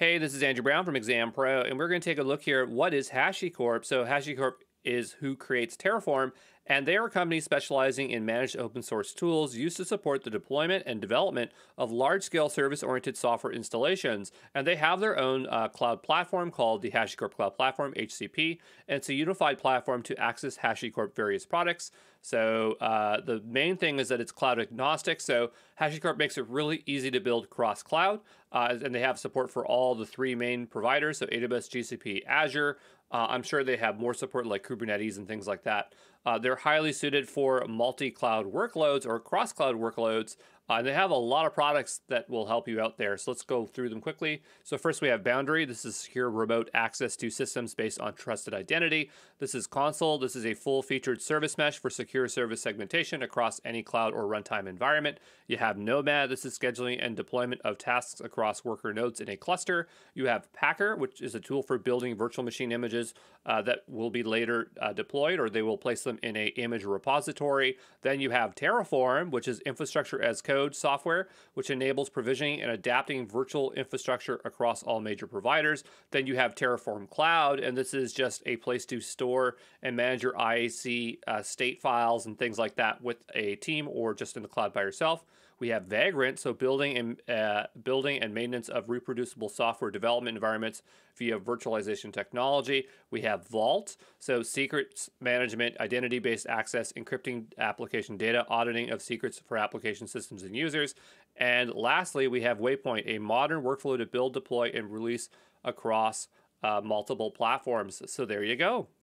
Hey, this is Andrew Brown from Exam Pro, and we're going to take a look here at what is HashiCorp. So, HashiCorp is who creates Terraform, and they are a company specializing in managed open source tools used to support the deployment and development of large scale service oriented software installations. And they have their own uh, cloud platform called the HashiCorp Cloud Platform, HCP, and it's a unified platform to access HashiCorp various products. So uh, the main thing is that it's cloud agnostic. So HashiCorp makes it really easy to build cross cloud, uh, and they have support for all the three main providers: so AWS, GCP, Azure. Uh, I'm sure they have more support like Kubernetes and things like that. Uh, they're highly suited for multi cloud workloads or cross cloud workloads. Uh, they have a lot of products that will help you out there. So let's go through them quickly. So, first we have Boundary. This is secure remote access to systems based on trusted identity. This is Consul. This is a full featured service mesh for secure service segmentation across any cloud or runtime environment. You have Nomad. This is scheduling and deployment of tasks across worker nodes in a cluster. You have Packer, which is a tool for building virtual machine images uh, that will be later uh, deployed or they will place them in a image repository. Then you have Terraform, which is infrastructure as code code software, which enables provisioning and adapting virtual infrastructure across all major providers. Then you have Terraform Cloud, and this is just a place to store and manage your IAC uh, state files and things like that with a team or just in the cloud by yourself. We have Vagrant, so building and uh, building and maintenance of reproducible software development environments via virtualization technology. We have Vault, so secrets management, identity-based access, encrypting application data, auditing of secrets for application systems and users. And lastly, we have Waypoint, a modern workflow to build, deploy, and release across uh, multiple platforms. So there you go.